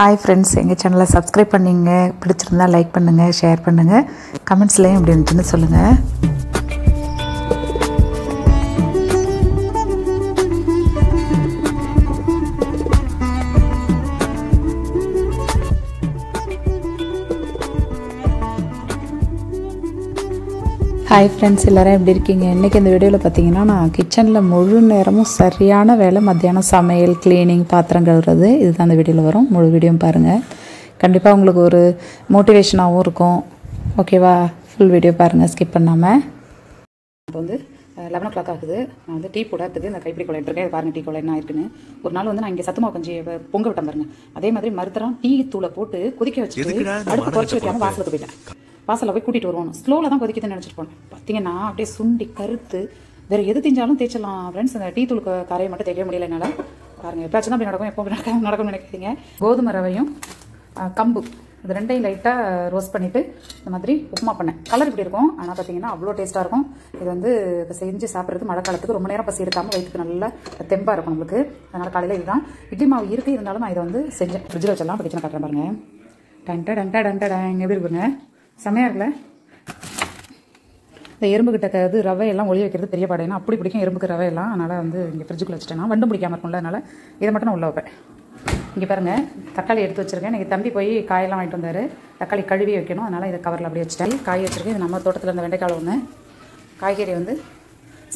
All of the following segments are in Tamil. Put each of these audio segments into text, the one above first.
ஹாய் ஃப்ரெண்ட்ஸ் எங்கள் சேனலை சப்ஸ்கிரைப் பண்ணிங்க. பிடிச்சிருந்தா லைக் பண்ணுங்கள் ஷேர் பண்ணுங்கள் கமெண்ட்ஸ்லேயும் எப்படி இருந்துச்சுன்னு சொல்லுங்கள் ஹாய் ஃப்ரெண்ட்ஸ் எல்லோரும் எப்படி இருக்கீங்க? இன்றைக்கி இந்த வீடியோவில் பார்த்தீங்கன்னா நான் கிச்சனில் முழு நேரமும் சரியான வேலை மத்தியானம் சமையல் க்ளீனிங் பாத்திரம் கழுவுறது இதுதான் அந்த வீடியோவில் வரும். முழு வீடியோவும் பாருங்கள் கண்டிப்பாக உங்களுக்கு ஒரு மோட்டிவேஷனாகவும் இருக்கும். ஓகேவா ஃபுல் வீடியோ பாருங்கள் ஸ்கிப் பண்ணாமல் இப்போ வந்து லெவன் ஓ கிளாக் ஆகுது. நான் வந்து டீ போடாததுக்கு இந்த கைப்பிடி கொலை இருக்கேன் பாருங்க டீ கொலை என்ன இருக்குன்னு ஒரு நாள் வந்து நான் இங்கே சத்துமா கொஞ்சம் பொங்க விட்டேன் பாருங்க. அதே மாதிரி மருத்துவம் டீ தூளை போட்டு கொதிக்க வச்சுட்டு அடுப்பு குறைச்சி வைக்காம வாசலுக்கு போயிட்டேன். வாசலில் போய் கூட்டிகிட்டு வருவோம் ஸ்லோவில் தான் கொதிக்குதுன்னு நினச்சிட்டு போனேன் பார்த்தீங்கன்னா அப்படியே சுண்டி கருத்து. வேறு எது செஞ்சாலும் தேய்ச்சிடலாம். ஃப்ரெண்ட்ஸ் இந்த டீ தூளுக்கு கரையை மட்டும் தேய்க்க முடியல என்னால். பாருங்கள் எப்பயாச்சும் தான் அப்படி நடக்கும். எப்போ நடக்கும் நடக்கும்னு நினைக்கிறீங்க கோதுமை ரவையும் கம்பு. இது ரெண்டையும் லைட்டாக ரோஸ்ட் பண்ணிவிட்டு இந்த மாதிரி உப்புமா பண்ணேன். கலர் இப்படி இருக்கும். ஆனால் பார்த்தீங்கன்னா அவ்வளோ டேஸ்ட்டாக இருக்கும். இது வந்து இப்போ செஞ்சு சாப்பிட்றது மழை காலத்துக்கு ரொம்ப நேரம் பசி எடுக்காமல் வயிற்றுக்கு நல்ல தெம்பாக இருக்கும் நம்மளுக்கு. அதனால் காலையில் இதுதான். இட்லி மாவு இருக்குது இருந்தாலும் நான் இதை வந்து செஞ்சேன். ஃப்ரிட்ஜில் வச்செல்லாம் பிடிச்சு காட்டுறேன் பாருங்கள் டன்டா டன்டா டன்டா டேங் எப்படி இருக்குங்க? செமையாக இருக்குல்ல? இந்த எறும்பு கிட்ட இது ரவை எல்லாம் ஒளி வைக்கிறது பெரிய பாடு. ஏன்னா அப்படி பிடிக்கும் எறும்புக்கு ரவை எல்லாம் அதனால் வந்து இங்கே ஃப்ரிட்ஜுக்குள்ள வச்சுட்டேன். நான் வண்டும் பிடிக்காம இருக்கும்ல அதனால் இதை மட்டும் நான் உள்ள வைப்பேன். இங்கே பாருங்கள் தக்காளி எடுத்து வச்சிருக்கேன். எனக்கு தம்பி போய் காயெல்லாம் வாங்கிட்டு வந்தார். தக்காளி கழுவி வைக்கணும். அதனால் இதை கவரில் அப்படியே வச்சுட்டேன். காய் வச்சுருக்கேன். இது நம்ம தோட்டத்தில் இருந்த வெண்டைக்காய் ஒன்று காய்கறி வந்து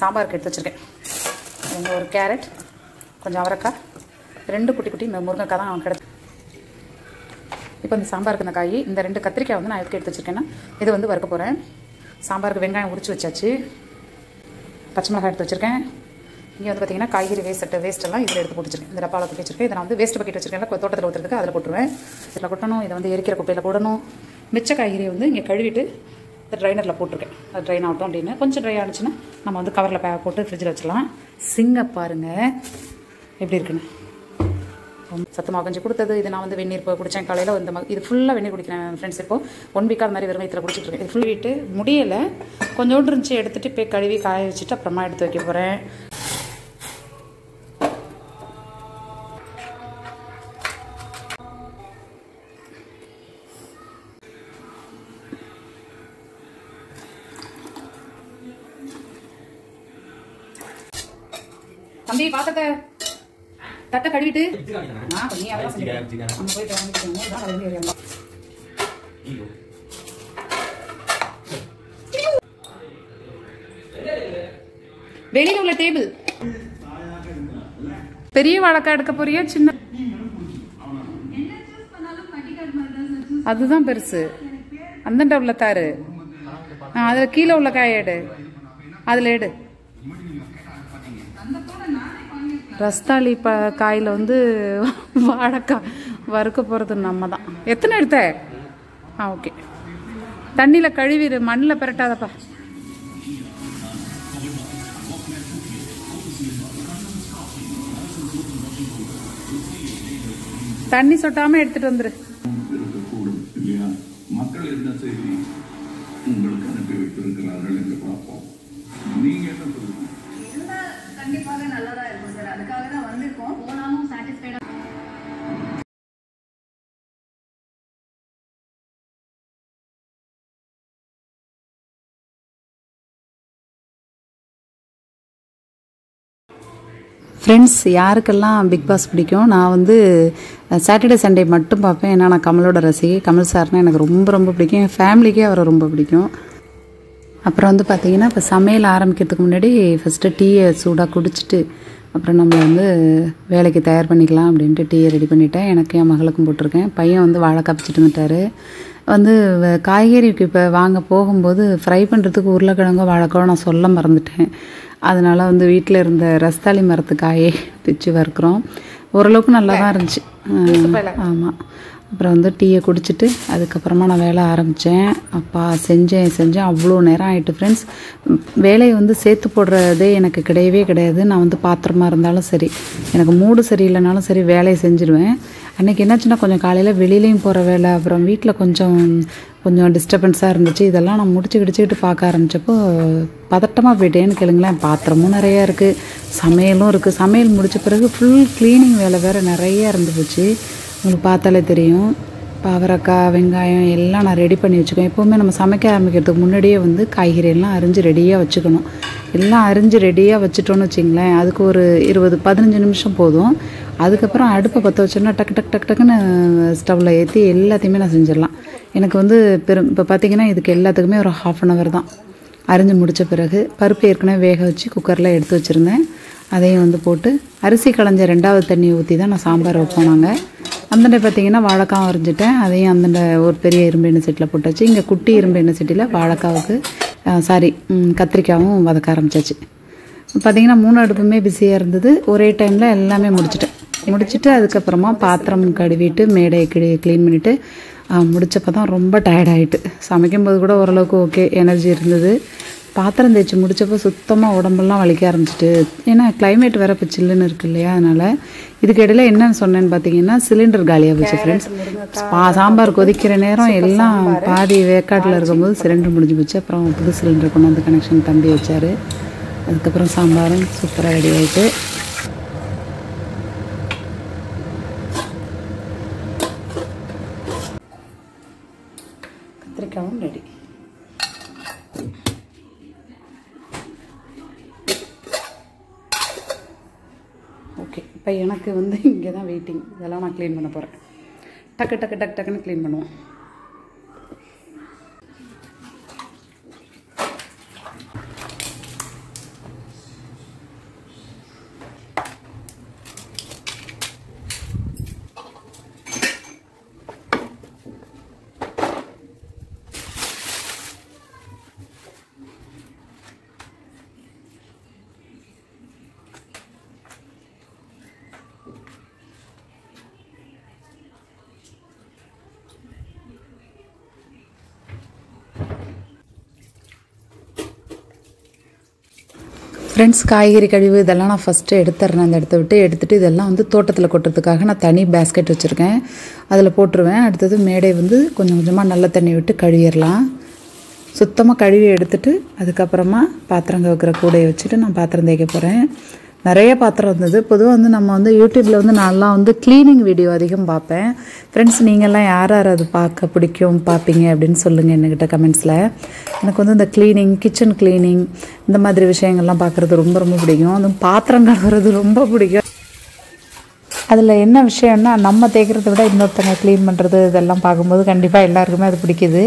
சாம்பாருக்கு எடுத்து வச்சுருக்கேன். இங்க ஒரு கேரட் கொஞ்சம் அவரைக்காய் ரெண்டு குட்டி குட்டி இந்த முருங்கைக்காய் தான் அவன் கிடச்சி இப்போ இந்த சாம்பாருக்கு இந்த காய் இந்த ரெண்டு கத்திரிக்காய் வந்து நான் எடுத்து எடுத்து வச்சுருக்கேன்னா இது வந்து வறுக்க போகிறேன் சாம்பாருக்கு வெங்காயம் உரிச்சு வச்சாச்சு. பச்சை மிளகாய் எடுத்து வச்சிருக்கேன். இங்கே வந்து பார்த்தீங்கன்னா காய்கறி வேஸ்ட் வேஸ்ட்டெல்லாம் இதில் எடுத்து போட்டுச்சிருக்கேன். இந்த டப்பாவில் கொட்டி வச்சிருக்கேன். இதை நான் வந்து வேஸ்ட் பக்கெட் வச்சிருக்கேன் தோட்டத்தில் ஊற்றுறதுக்கு அதில் போட்டுருவேன் இதில் கொட்டணும் இதை வந்து எரிக்கிற குப்பையில் போடணும். மிச்ச காய்கறியை வந்து இங்கே கழுவிட்டு இந்த ட்ரைனரில் போட்டிருக்கேன். அது ட்ரைன் ஆகட்டும் அப்படின்னு. கொஞ்சம் ட்ரை ஆனிச்சுன்னா நம்ம வந்து கவரில் பே போட்டு ஃப்ரிட்ஜில் வச்சிடலாம். சிங்க பாருங்கள் எப்படி இருக்குன்னு? சத்தமாக கொஞ்சம் கொடுத்தது இது நான் வந்து வெந்நீர் இப்போ குடித்தேன் காலையில் இந்த இது ஃபுல்லாக வெந்நீர் குடிக்கிறேன் ஃப்ரெண்ட்ஸ் இப்போ. ஒன் வீக்காக அது மாதிரி வெறும் வயிற்றில் குடிச்சிட்டு இருக்கேன். இது ஃபுல் வீட்டு முடியலை. கொஞ்சோண்டு இருந்துச்சு எடுத்துகிட்டு போய் கழுவி காய வச்சுட்டு அப்புறமா எடுத்து வைக்க போகிறேன் தம்பி பாத்தத்தை தட்டை கழுவிட்டு. வெளியில உள்ள டேபிள் பெரிய வாழைக்காய் எடுக்க போறியா சின்ன? அதுதான் பெருசு. அந்தண்ட உள்ள தாரு அதுல கீழே உள்ள காய் எடு. அதுல எடு. ரஸ்தாளி ப காயில் வந்து வாழைக்காய் வறுக்க போகிறது நம்ம தான் எத்தனை எடுத்த? ஆ ஓகே. தண்ணியில் கழுவிடு மண்ணில் பிரட்டாதப்பா. தண்ணி சொட்டாமல் எடுத்துட்டு வந்துரு. மக்கள் என்ன செய்தி? உங்களுக்கு அனுப்பி வைத்திருக்கிறார்கள் என்று பார்ப்போம். நீங்க என்ன சொல்லுங்க கண்டிப்பாக நல்லதா இருக்கும் சார். அதுக்காக தான் வந்திருக்கோம். போனாலும் சாட்டிஸ்ஃபைடா ஃப்ரெண்ட்ஸ் யாருக்கெல்லாம் பிக் பாஸ் பிடிக்கும்? நான் வந்து சாட்டர்டே சண்டே மட்டும் பார்ப்பேன். ஏன்னா நான் கமலோட ரசிகை. கமல் சார்னால் எனக்கு ரொம்ப ரொம்ப பிடிக்கும். என் ஃபேமிலிக்கே அவரை ரொம்ப பிடிக்கும். அப்புறம் வந்து பார்த்தீங்கன்னா இப்போ சமையல் ஆரம்பிக்கிறதுக்கு முன்னாடி ஃபஸ்ட்டு டீயை சூடாக குடிச்சிட்டு அப்புறம் நம்ம வந்து வேலைக்கு தயார் பண்ணிக்கலாம் அப்படின்ட்டு டீயை ரெடி பண்ணிட்டேன். எனக்கு என் மகளுக்கும் போட்டிருக்கேன். பையன் வந்து வாழைக்காய் பிச்சிட்டு வந்துட்டாரு. வந்து காய்கறிக்கு இப்போ வாங்க போகும்போது ஃப்ரை பண்ணுறதுக்கு உருளைக்கிழங்கோ வாழைக்காவோ நான் சொல்ல மறந்துட்டேன். அதனால் வந்து வீட்டில் இருந்த ரஸ்தாளி மரத்து காயை பிச்சு வறுக்கிறோம். ஓரளவுக்கு நல்லா தான் இருந்துச்சு ஆமாம் அப்புறம் வந்து டீயை குடிச்சிட்டு அதுக்கப்புறமா நான் வேலை ஆரம்பித்தேன். அப்பா செஞ்சேன் செஞ்சேன். அவ்வளோ நேரம் ஆகிட்டு ஃப்ரெண்ட்ஸ் வேலையை வந்து சேர்த்து போடுறதே எனக்கு கிடையவே கிடையாது. நான் வந்து பாத்திரமா இருந்தாலும் சரி எனக்கு மூடு சரியில்லைனாலும் சரி வேலையை செஞ்சுருவேன். அன்றைக்கி என்னாச்சுன்னா கொஞ்சம் காலையில் வெளியிலையும் போகிற வேலை அப்புறம் வீட்டில் கொஞ்சம் கொஞ்சம் டிஸ்டர்பன்ஸாக இருந்துச்சு. இதெல்லாம் நான் முடிச்சு கிடிச்சிக்கிட்டு பார்க்க ஆரம்பித்தப்போ பதட்டமாக போயிட்டேன்னு கேளுங்களேன். பாத்திரமும் நிறையா இருக்குது சமையலும் இருக்குது சமையல் முடித்த பிறகு ஃபுல் க்ளீனிங் வேலை வேறு நிறைய இருந்து போச்சு உங்களுக்கு பார்த்தாலே தெரியும். பாவரக்காய் வெங்காயம் எல்லாம் நான் ரெடி பண்ணி வச்சுக்குவேன். எப்போவுமே நம்ம சமைக்க ஆரம்பிக்கிறதுக்கு முன்னாடியே வந்து காய்கறி எல்லாம் அரிஞ்சு ரெடியாக வச்சுக்கணும். எல்லாம் அரிஞ்சு ரெடியாக வச்சுட்டோன்னு வச்சிங்களேன் அதுக்கு ஒரு இருபது பதினஞ்சு நிமிஷம் போதும். அதுக்கப்புறம் அடுப்பை பற்ற வச்சோன்னா டக்கு டக்கு டக்கு டக்குன்னு ஸ்டவ்வில் ஏற்றி எல்லாத்தையுமே நான் செஞ்சிடலாம். எனக்கு வந்து பெரும் இப்போ பார்த்தீங்கன்னா இதுக்கு எல்லாத்துக்குமே ஒரு ஹாஃப் அன் ஹவர் தான். அரிஞ்சு முடித்த பிறகு பருப்பு ஏற்கனவே வேக வச்சு குக்கரில் எடுத்து வச்சுருந்தேன். அதையும் வந்து போட்டு அரிசி களைஞ்ச ரெண்டாவது தண்ணி ஊற்றி தான் நான் சாம்பார் வைப்போம் நாங்கள் அந்தண்டை பார்த்தீங்கன்னா வாழைக்காய் வரைஞ்சிட்டேன் அதையும் அந்தண்டை ஒரு பெரிய இரும்பு எண்ணெய் சட்டியில் போட்டாச்சு. இங்கே குட்டி இரும்பு எண்ணெய் சட்டியில் வாழைக்காவுக்கு சாரி கத்திரிக்காவும் வதக்க ஆரம்பிச்சாச்சு. பார்த்தீங்கன்னா மூணு அடுப்புமே பிஸியாக இருந்தது. ஒரே டைமில் எல்லாமே முடிச்சிட்டேன். முடிச்சுட்டு அதுக்கப்புறமா பாத்திரம் கழுவிட்டு மேடையை கிளி க்ளீன் பண்ணிவிட்டு முடித்தப்போ தான் ரொம்ப டயர்ட் ஆகிட்டு சமைக்கும்போது கூட ஓரளவுக்கு ஓகே எனர்ஜி இருந்தது. பாத்திரம் தேய்ச்சி முடிச்சப்போ சுத்தமாக உடம்பெல்லாம் வலிக்க ஆரம்பிச்சிட்டு ஏன்னா climate வேற இப்போ சில்லுன்னு இருக்கு இல்லையா அதனால் இதுக்கு இடையில என்னன்னு சொன்னேன்னு பார்த்தீங்கன்னா சிலிண்டர் காலியாக போச்சு ஃப்ரெண்ட்ஸ் சாம்பார் கொதிக்கிற நேரம் எல்லாம் பாதி வேக்காட்டில் இருக்கும்போது சிலிண்டர் முடிஞ்சு போச்சு. அப்புறம் புது சிலிண்டர் கொண்டு வந்து கனெக்ஷன் தம்பி வச்சாரு. அதுக்கப்புறம் சாம்பாரும் சூப்பராக ரெடி ஆகிட்டு கத்திரிக்காயும் ரெடி ஓகே இப்போ எனக்கு வந்து இங்கே தான் வெயிட்டிங் இதெல்லாம் நான் க்ளீன் பண்ண போகிறேன் டக்கு டக்கு டக்கு டக்குன்னு க்ளீன் பண்ணுவோம். ஃப்ரெண்ட்ஸ் காய்கறி கழிவு இதெல்லாம் நான் ஃபஸ்ட்டு எடுத்துட்றேன் அந்த இடத்த விட்டு எடுத்துகிட்டு இதெல்லாம் வந்து தோட்டத்தில் கொட்டுறதுக்காக நான் தனி பேஸ்கெட் வச்சுருக்கேன். அதில் போட்டுருவேன். அடுத்தது மேடை வந்து கொஞ்சம் கொஞ்சமாக நல்ல தண்ணி விட்டு கழுவிடலாம். சுத்தமாக கழுவி எடுத்துட்டு அதுக்கப்புறமா பாத்திரம் வைக்கிற கூடையை வச்சுட்டு நான் பாத்திரம் தேய்க்க போகிறேன் நிறைய பாத்திரம் இருந்தது. பொதுவாக வந்து நம்ம வந்து யூடியூப்பில் வந்து நான்லாம் வந்து க்ளீனிங் வீடியோ அதிகம் பார்ப்பேன். ஃப்ரெண்ட்ஸ் நீங்கள்லாம் யார் யார் அது பார்க்க பிடிக்கும் பார்ப்பீங்க அப்படின்னு சொல்லுங்கள் என்கிட்ட கமெண்ட்ஸில் எனக்கு வந்து இந்த க்ளீனிங் கிச்சன் க்ளீனிங் இந்த மாதிரி விஷயங்கள்லாம் பார்க்குறது ரொம்ப ரொம்ப பிடிக்கும். அதுவும் பாத்திரம் கழுவுறது ரொம்ப பிடிக்கும். அதில் என்ன விஷயம்னா நம்ம தேய்க்கிறத விட இன்னொருத்தங்க க்ளீன் பண்ணுறது இதெல்லாம் பார்க்கும்போது கண்டிப்பாக எல்லாருக்குமே அது பிடிக்குது.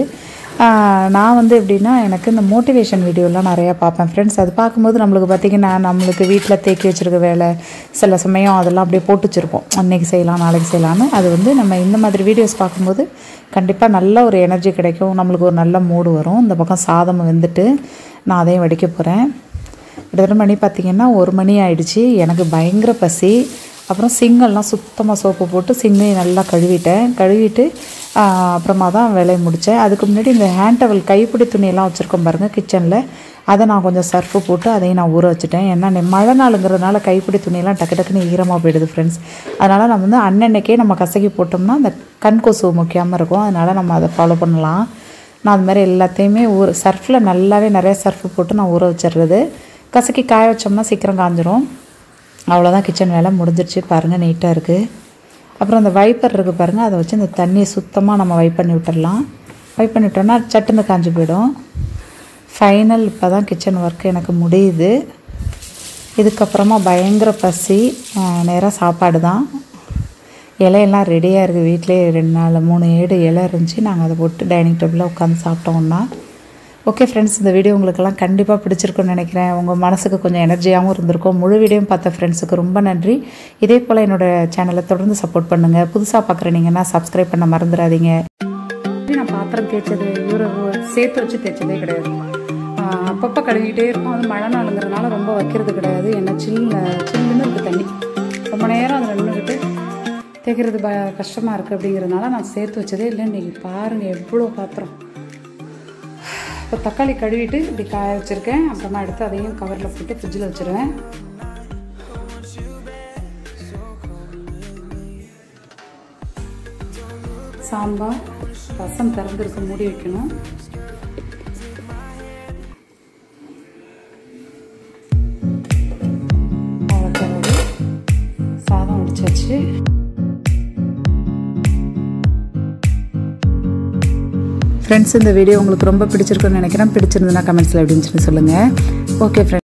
நான் வந்து எப்படின்னா எனக்கு இந்த மோட்டிவேஷன் வீடியோலாம் நிறையா பார்ப்பேன் ஃப்ரெண்ட்ஸ் அது பார்க்கும்போது நம்மளுக்கு பார்த்திங்கன்னா நம்மளுக்கு வீட்டில் தேக்கி வச்சுருக்க வேலை சில சமயம் அதெல்லாம் அப்படியே போட்டு வச்சுருப்போம். அன்றைக்கி செய்யலாம் நாளைக்கு செய்யலாம்னு. அது வந்து நம்ம இந்த மாதிரி வீடியோஸ் பார்க்கும்போது கண்டிப்பாக நல்ல ஒரு எனர்ஜி கிடைக்கும். நம்மளுக்கு ஒரு நல்ல மூடு வரும். இந்த பக்கம் சாதம் வெந்துட்டு நான் அதையும் வடிக்க போகிறேன் கிட்டத்தட்ட மணி பார்த்திங்கன்னா ஒரு மணி ஆயிடுச்சு. எனக்கு பயங்கர பசி. அப்புறம் சிங்கெல்லாம் சுத்தமாக சோப்பு போட்டு சிங்கையும் நல்லா கழுவிட்டேன். கழுவிட்டு அப்புறமா தான் வேலையை முடித்தேன். அதுக்கு முன்னாடி இந்த ஹேண்ட் டவல் கைப்பிடி துணியெல்லாம் வச்சுருக்கோம் பாருங்கள் கிச்சனில் அதை நான் கொஞ்சம் சர்ஃபு போட்டு அதையும் நான் ஊற வச்சுட்டேன். ஏன்னா மழை நாளுங்கிறதுனால கைப்பிடி துணியெல்லாம் டக்கு டக்குன்னு ஈரமாக போயிடுது ஃப்ரெண்ட்ஸ் அதனால் நம்ம வந்து அன்னன்னைக்கே நம்ம கசக்கி போட்டோம்னா அந்த கண் கொசு முக்கியமாக இருக்கும். அதனால் நம்ம அதை ஃபாலோ பண்ணலாம். நான் அது மாதிரி எல்லாத்தையுமே ஊற சர்ஃபில் நல்லாவே நிறைய சர்ஃபு போட்டு நான் ஊற வச்சிடுறது. கசக்கி காய வச்சோம்னா சீக்கிரம் காஞ்சிரும். அவ்வளோதான் கிச்சன் வேலை முடிஞ்சிருச்சு. பாருங்கள் நீட்டாக இருக்குது அப்புறம் அந்த வைப்பர் இருக்குது பாருங்கள் அதை வச்சு இந்த தண்ணியை சுத்தமாக நம்ம வைப் பண்ணி விட்டுடலாம் வைப் பண்ணி விட்டோம்னா சட்டுன்னு காஞ்சி போயிடும். ஃபைனல் இப்போ தான் கிச்சன் ஒர்க் எனக்கு முடியுது. இதுக்கப்புறமா பயங்கர பசி நேராக சாப்பாடு தான். இலையெல்லாம் ரெடியாக இருக்குது வீட்டிலே ரெண்டு நாள் மூணு ஏடு இலை இருந்துச்சு. நாங்கள் அதை போட்டு டைனிங் டேபிளில் உட்காந்து சாப்பிட்டோம்னா. ஓகே ஃப்ரெண்ட்ஸ் இந்த வீடியோ உங்களுக்கெல்லாம் கண்டிப்பாக பிடிச்சிருக்குன்னு நினைக்கிறேன். உங்கள் மனசுக்கு கொஞ்சம் எனர்ஜியாகவும் இருந்திருக்கும். முழு வீடியோவும் பார்த்த ஃப்ரெண்ட்ஸுக்கு ரொம்ப நன்றி. இதே போல் என்னோடய சேனலை தொடர்ந்து சப்போர்ட் பண்ணுங்கள் புதுசாக பார்க்குறீங்கன்னா சப்ஸ்கிரைப் பண்ண மறந்துடாதீங்க. நான் பாத்திரம் தேய்ச்சது இவரை சேர்த்து வச்சு தேய்ச்சதே கிடையாது. அப்பப்போ கழுவிட்டே இருக்கும் அது மழை நாளுங்கிறதுனால ரொம்ப வைக்கிறது கிடையாது. ஏன்னா சில்ல சில்லுன்னு இருக்குது தண்ணி. ரொம்ப நேரம் அதில் நின்றுக்கிட்டு தேய்க்கிறது ப கஷ்டமாக இருக்குது அப்படிங்கிறதுனால நான் சேர்த்து வச்சதே இல்லை இன்றைக்கி பாருங்கள் எவ்வளோ பாத்திரம். இப்போ தக்காளி கழுவிட்டு இப்படி காய வச்சுருக்கேன். அப்புறமா எடுத்து அதையும் கவரில் போட்டு ஃப்ரிட்ஜில் வச்சுருவேன். சாம்பார் ரசம் திறந்துருக்கு மூடி வைக்கணும். ஃப்ரெண்ட்ஸ் இந்த வீடியோ உங்களுக்கு ரொம்ப பிடிச்சிருக்குன்னு நினைக்கிறேன். பிடிச்சிருந்ததுன்னா கமெண்ட்ஸில் எப்படின்னு சொல்லி சொல்லுங்கள் ஓகே ஃப்ரெண்ட்ஸ்